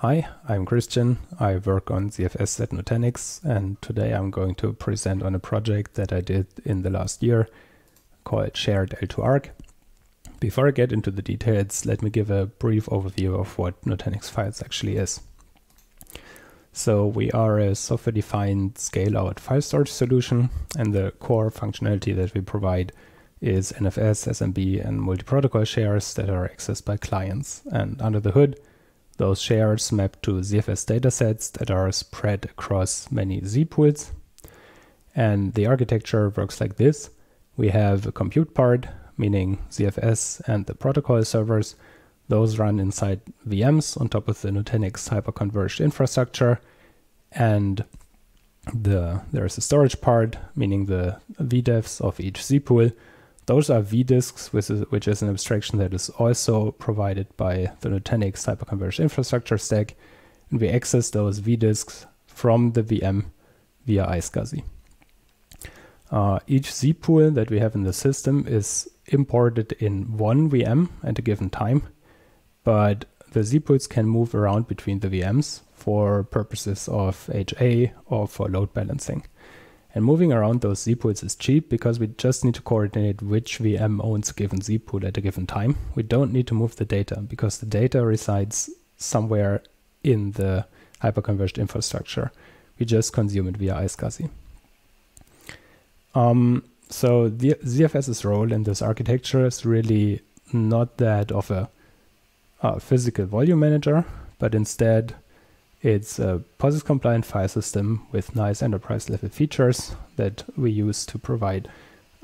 Hi, I'm Christian. I work on ZFS at Nutanix, and today I'm going to present on a project that I did in the last year called Shared L2Arc. Before I get into the details, let me give a brief overview of what Nutanix Files actually is. So we are a software-defined scale-out file storage solution, and the core functionality that we provide is NFS, SMB, and multi-protocol shares that are accessed by clients. And under the hood, those shares map to ZFS datasets that are spread across many Z pools. And the architecture works like this. We have a compute part, meaning ZFS and the protocol servers. Those run inside VMs on top of the Nutanix hyperconverged infrastructure. And the there's a storage part, meaning the VDEVs of each Z pool those are vDisks, which is, which is an abstraction that is also provided by the Nutanix hyperconverged infrastructure stack. And we access those vDisks from the VM via iSCSI. Uh, each Z pool that we have in the system is imported in one VM at a given time, but the Z pools can move around between the VMs for purposes of HA or for load balancing. And moving around those Z pools is cheap because we just need to coordinate which VM owns a given Z pool at a given time. We don't need to move the data because the data resides somewhere in the hyperconverged infrastructure. We just consume it via iSCSI. Um, so the ZFS's role in this architecture is really not that of a, a physical volume manager, but instead it's a POSIX compliant file system with nice enterprise level features that we use to provide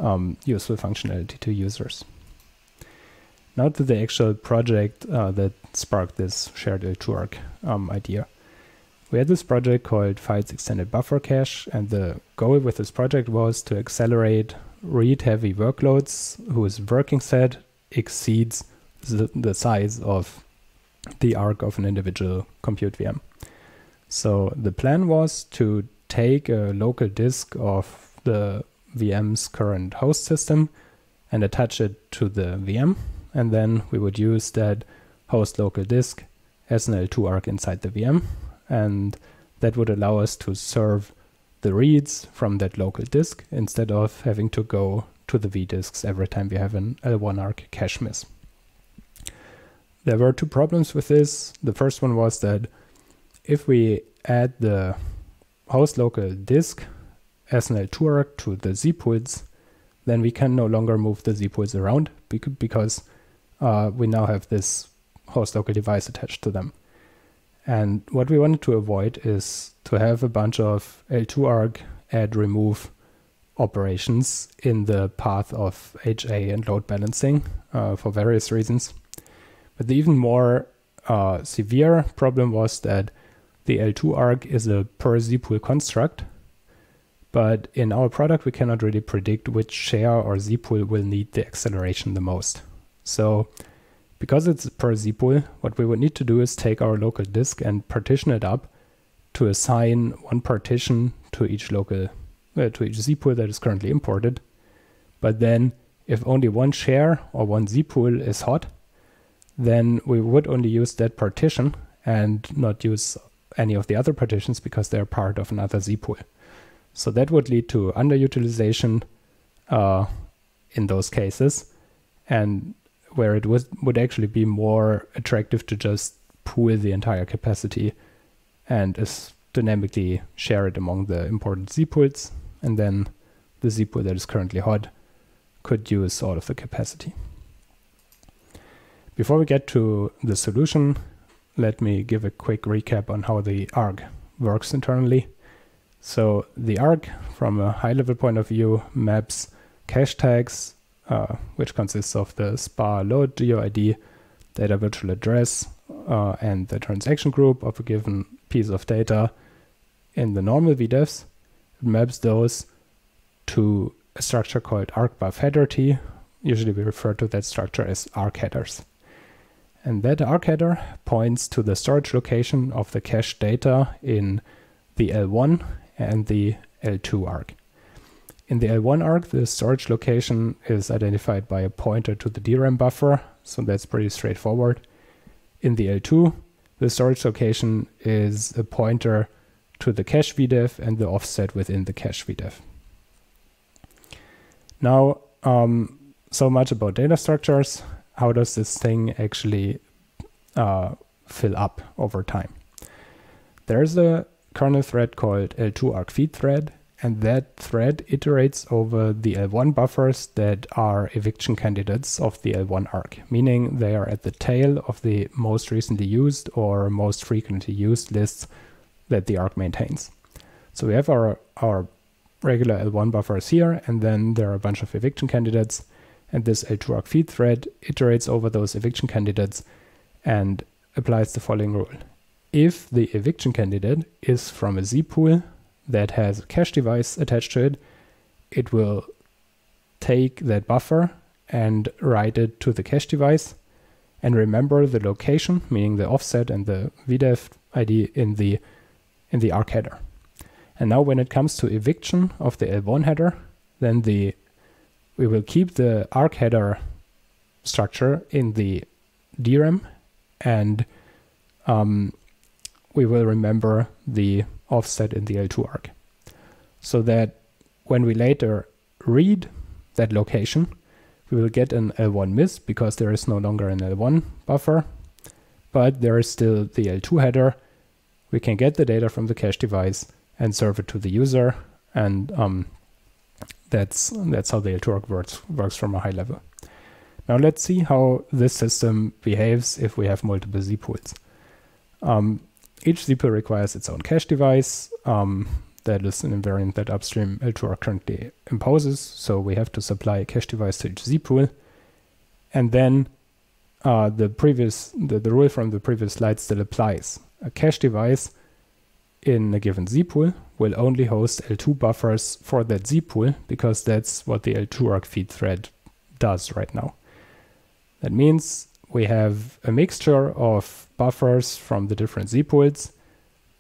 um, useful functionality to users. Now to the actual project uh, that sparked this shared L2Arc um, idea. We had this project called Files Extended Buffer Cache, and the goal with this project was to accelerate read-heavy workloads whose working set exceeds the, the size of the arc of an individual compute VM. So the plan was to take a local disk of the VM's current host system and attach it to the VM. And then we would use that host local disk as an L2 arc inside the VM. And that would allow us to serve the reads from that local disk instead of having to go to the vDisks every time we have an L1 arc cache miss. There were two problems with this. The first one was that if we add the host local disk as an L2 to the Z then we can no longer move the Z pools around because uh, we now have this host local device attached to them. And what we wanted to avoid is to have a bunch of L2 add remove operations in the path of HA and load balancing uh, for various reasons. But the even more uh, severe problem was that the L2 arc is a per Z-pool construct, but in our product, we cannot really predict which share or Z-pool will need the acceleration the most. So because it's per Z-pool, what we would need to do is take our local disk and partition it up to assign one partition to each local, uh, to each Z-pool that is currently imported. But then if only one share or one Z-pool is hot, then we would only use that partition and not use any of the other partitions because they're part of another Z pool. So that would lead to underutilization uh, in those cases, and where it was, would actually be more attractive to just pool the entire capacity and is dynamically share it among the important Z pools, and then the Z pool that is currently hot could use all of the capacity. Before we get to the solution, let me give a quick recap on how the arc works internally. So the arc, from a high-level point of view, maps cache tags, uh, which consists of the SPA load GUID, data virtual address, uh, and the transaction group of a given piece of data in the normal VDEVs. It maps those to a structure called arcbuf header T. Usually we refer to that structure as arc headers. And that arc header points to the storage location of the cache data in the L1 and the L2 arc. In the L1 arc, the storage location is identified by a pointer to the DRAM buffer, so that's pretty straightforward. In the L2, the storage location is a pointer to the cache VDEV and the offset within the cache VDEV. Now, um, so much about data structures. How does this thing actually uh, fill up over time? There's a kernel thread called L2 arc feed thread, and that thread iterates over the L1 buffers that are eviction candidates of the L1 arc, meaning they are at the tail of the most recently used or most frequently used lists that the arc maintains. So we have our, our regular L1 buffers here, and then there are a bunch of eviction candidates, and this L2 arc feed thread iterates over those eviction candidates and applies the following rule. If the eviction candidate is from a Z pool that has a cache device attached to it, it will take that buffer and write it to the cache device and remember the location, meaning the offset and the VDEV ID in the in the arc header. And now when it comes to eviction of the L1 header, then the we will keep the arc header structure in the DRAM and um, we will remember the offset in the L2 arc. So that when we later read that location, we will get an L1 miss because there is no longer an L1 buffer, but there is still the L2 header. We can get the data from the cache device and serve it to the user, and um, that's that's how the L2 arc works works from a high level. Now let's see how this system behaves if we have multiple Z pools. Um, each Z pool requires its own cache device. Um, that is an invariant that upstream L2 currently imposes. So we have to supply a cache device to each Z pool. And then uh, the previous the, the rule from the previous slide still applies. A cache device in a given Z pool will only host L2 buffers for that Z pool because that's what the L2 arc feed thread does right now. That means we have a mixture of buffers from the different Z pools,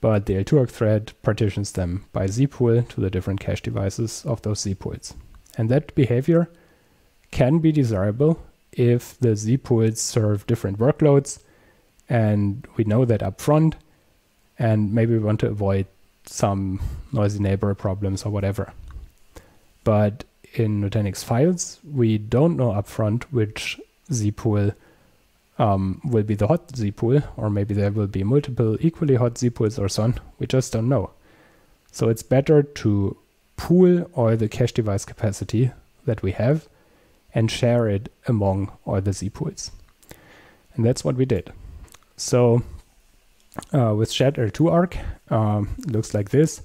but the L2 arc thread partitions them by Z pool to the different cache devices of those Z pools. And that behavior can be desirable if the Z pools serve different workloads and we know that upfront and maybe we want to avoid some noisy neighbor problems or whatever. But in Nutanix files, we don't know upfront which Z pool um, will be the hot Z pool, or maybe there will be multiple equally hot Z pools or so on. We just don't know. So it's better to pool all the cache device capacity that we have and share it among all the Z pools. And that's what we did. So uh, with shared L2 arc. um, looks like this.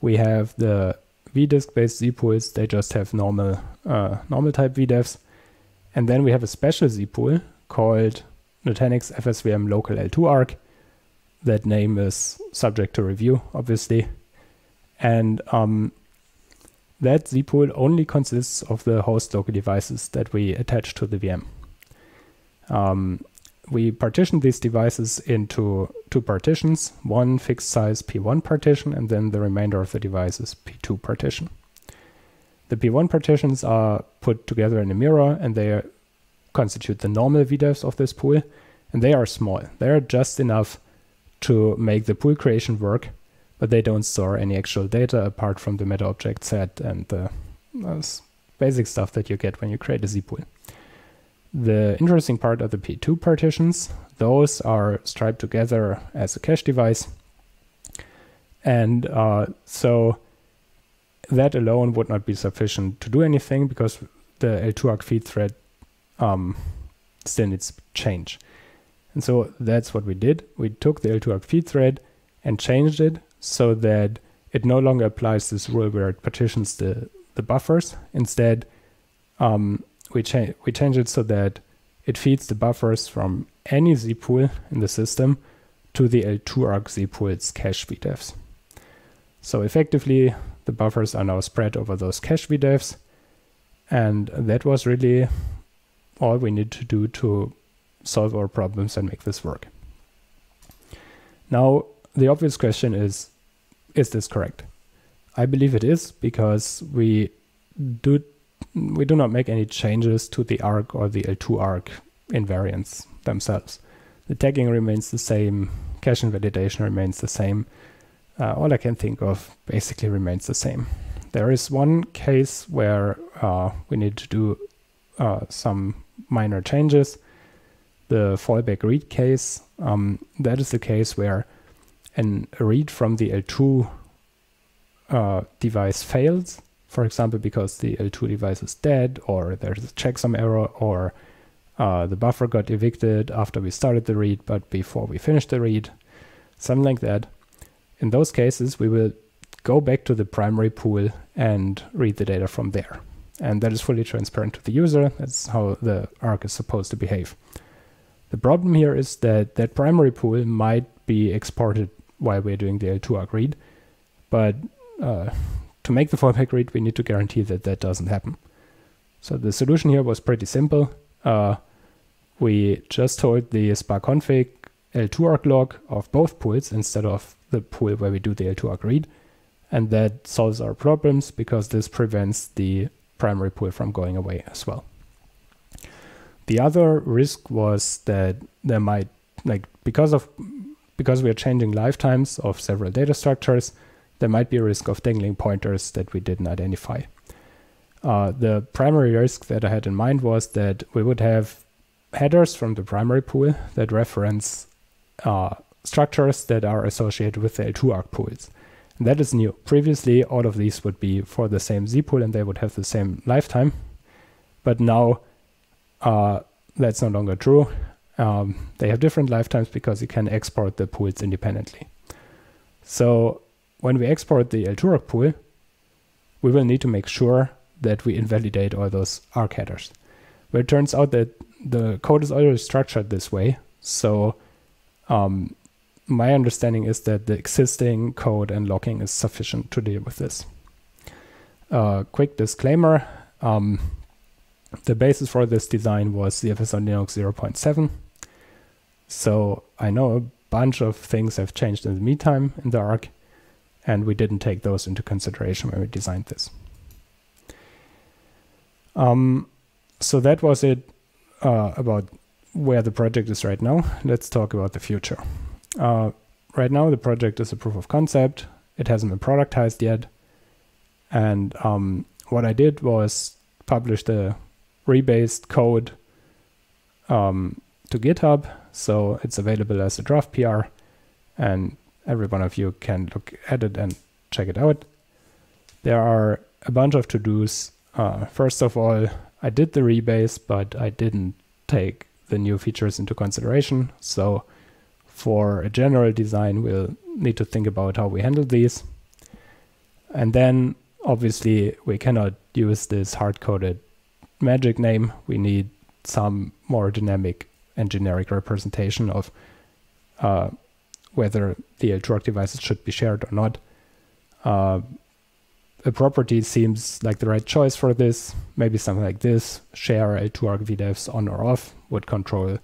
We have the vdisk based Z pools, they just have normal, uh, normal type VDEVs. And then we have a special Z pool called Nutanix FSVM local L2 arc. That name is subject to review, obviously. And um, that Z pool only consists of the host local devices that we attach to the VM. Um, we partition these devices into two partitions, one fixed size P1 partition, and then the remainder of the devices P2 partition. The P1 partitions are put together in a mirror and they constitute the normal VDEVs of this pool, and they are small. They are just enough to make the pool creation work, but they don't store any actual data apart from the meta object set and the uh, basic stuff that you get when you create a Z pool. The interesting part are the P2 partitions. Those are striped together as a cache device. And uh, so that alone would not be sufficient to do anything because the L2ARC feed thread um, still needs change. And so that's what we did. We took the L2ARC feed thread and changed it so that it no longer applies this rule where it partitions the, the buffers. Instead, um, we, we change it so that it feeds the buffers from any Z pool in the system to the L2ARC Z pool's cache VDEVs. So effectively, the buffers are now spread over those cache VDEVs, and that was really all we need to do to solve our problems and make this work. Now, the obvious question is, is this correct? I believe it is because we do we do not make any changes to the arc or the L2 arc invariants themselves. The tagging remains the same. Cache invalidation remains the same. Uh, all I can think of basically remains the same. There is one case where uh, we need to do uh, some minor changes. The fallback read case, um, that is the case where an, read from the L2 uh, device fails, for example, because the L2 device is dead, or there's a checksum error, or uh, the buffer got evicted after we started the read, but before we finished the read, something like that. In those cases, we will go back to the primary pool and read the data from there. And that is fully transparent to the user. That's how the Arc is supposed to behave. The problem here is that that primary pool might be exported while we're doing the L2 arc read, but uh, to make the fallback read, we need to guarantee that that doesn't happen. So the solution here was pretty simple. Uh, we just told the SPA config L2 arc log of both pools instead of the pool where we do the L2 arc read. And that solves our problems because this prevents the primary pool from going away as well. The other risk was that there might, like, because of because we are changing lifetimes of several data structures, there might be a risk of dangling pointers that we didn't identify. Uh, the primary risk that I had in mind was that we would have headers from the primary pool that reference uh, structures that are associated with the L2 arc pools. And that is new. Previously, all of these would be for the same Z pool and they would have the same lifetime. But now uh, that's no longer true. Um, they have different lifetimes because you can export the pools independently. So when we export the L2 pool, we will need to make sure that we invalidate all those arc headers. Well, it turns out that the code is already structured this way. So um, my understanding is that the existing code and locking is sufficient to deal with this. Uh, quick disclaimer, um, the basis for this design was ZFS on Linux 0.7. So I know a bunch of things have changed in the meantime in the ARC, and we didn't take those into consideration when we designed this. Um, so that was it uh, about where the project is right now. Let's talk about the future. Uh, right now, the project is a proof of concept. It hasn't been productized yet. And um, what I did was publish the rebased code um, to GitHub. So it's available as a draft PR. And every one of you can look at it and check it out. There are a bunch of to-dos. Uh, first of all, I did the rebase, but I didn't take the new features into consideration. So for a general design, we'll need to think about how we handle these. And then obviously we cannot use this hard-coded magic name. We need some more dynamic and generic representation of uh, whether the L2ARC devices should be shared or not. Uh, a property seems like the right choice for this. Maybe something like this, share L2ARC VDEVs on or off would control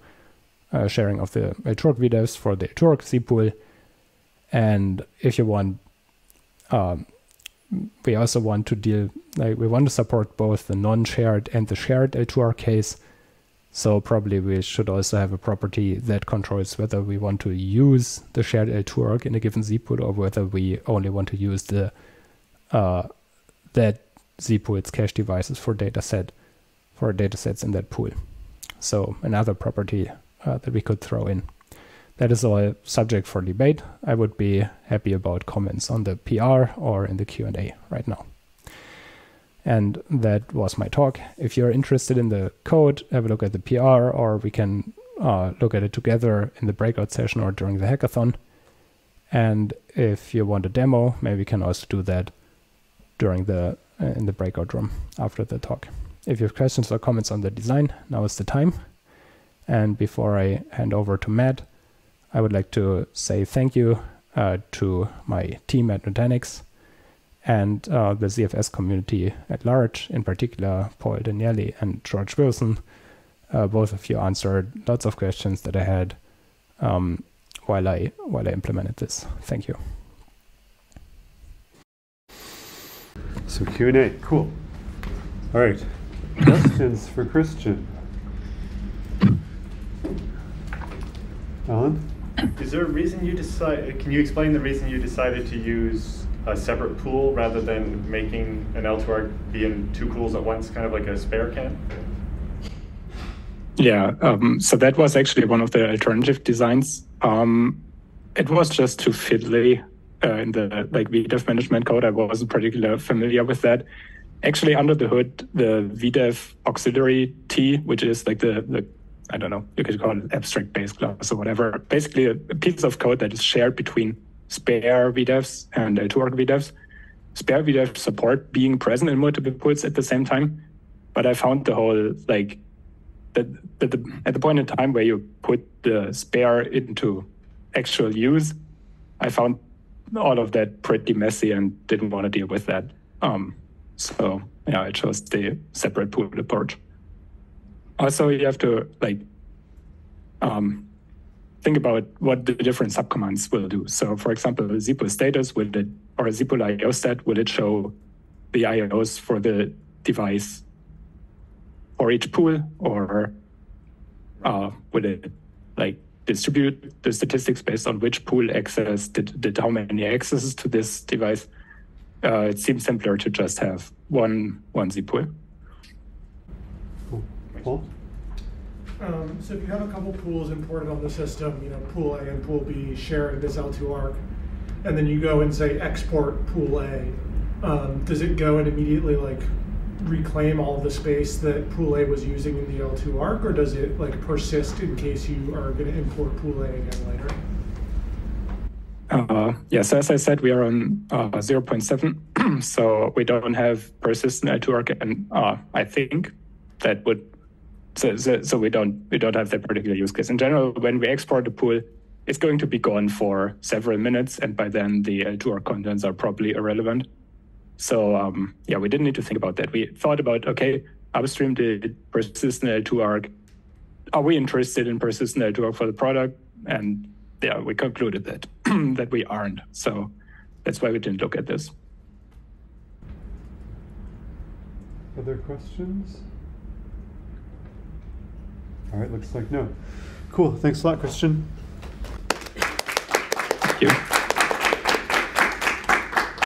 uh, sharing of the L2ARC VDEVs for the L2ARC Z pool. And if you want, um, we also want to deal, like we want to support both the non-shared and the shared L2ARC case. So probably we should also have a property that controls whether we want to use the shared L2ARC in a given Z pool or whether we only want to use the uh, that Z pool's cache devices for data set for data sets in that pool. So another property uh, that we could throw in. That is all subject for debate. I would be happy about comments on the PR or in the Q&A right now. And that was my talk. If you're interested in the code, have a look at the PR, or we can uh, look at it together in the breakout session or during the hackathon. And if you want a demo, maybe we can also do that during the uh, in the breakout room after the talk. If you have questions or comments on the design, now is the time. And before I hand over to Matt, I would like to say thank you uh, to my team at Nutanix and uh, the ZFS community at large, in particular Paul Dagnelie and George Wilson. Uh, both of you answered lots of questions that I had um, while I while I implemented this. Thank you. So Q&A, cool. All right, questions for Christian? Alan? Is there a reason you decide? Can you explain the reason you decided to use a separate pool rather than making an L2ARC be in two pools at once, kind of like a spare can? Yeah, um, so that was actually one of the alternative designs. Um, it was just too fiddly uh, in the like VDEV management code. I wasn't particularly familiar with that. Actually, under the hood, the VDEV auxiliary T, which is like the, the I don't know, you could call it abstract base class or whatever. Basically, a piece of code that is shared between spare VDEVs and L2ARC VDEVs. Spare VDEVs support being present in multiple pools at the same time, but I found the whole like that, that the, at the point in time where you put the spare into actual use, I found all of that pretty messy and didn't want to deal with that. Um, so yeah, I chose the separate pool approach. Also, you have to like um, think about what the different subcommands will do. So, for example, zpool status will it or zpool IO stat will it show the IOs for the device for each pool, or uh, will it like distribute the statistics based on which pool access did, did how many accesses to this device? Uh, it seems simpler to just have one one zpool. Cool. Um, so if you have a couple pools imported on the system, you know, pool A and pool B sharing this L2ARC, and then you go and say export pool A, um, does it go and immediately like reclaim all the space that pool A was using in the L2ARC, or does it like persist in case you are going to import pool A again later? Uh, yes, as I said, we are on uh, 0.7, so we don't have persistent L2ARC, and uh, I think that would so, so, so we don't we don't have that particular use case. In general, when we export the pool, it's going to be gone for several minutes, and by then the L2ARC contents are probably irrelevant. So um, yeah, we didn't need to think about that. We thought about okay, upstream did persistent L2ARC. Are we interested in persistent L2ARC for the product? And yeah, we concluded that that we aren't. So that's why we didn't look at this. Other questions? All right, looks like no. Cool. Thanks a lot, Christian. Thank you.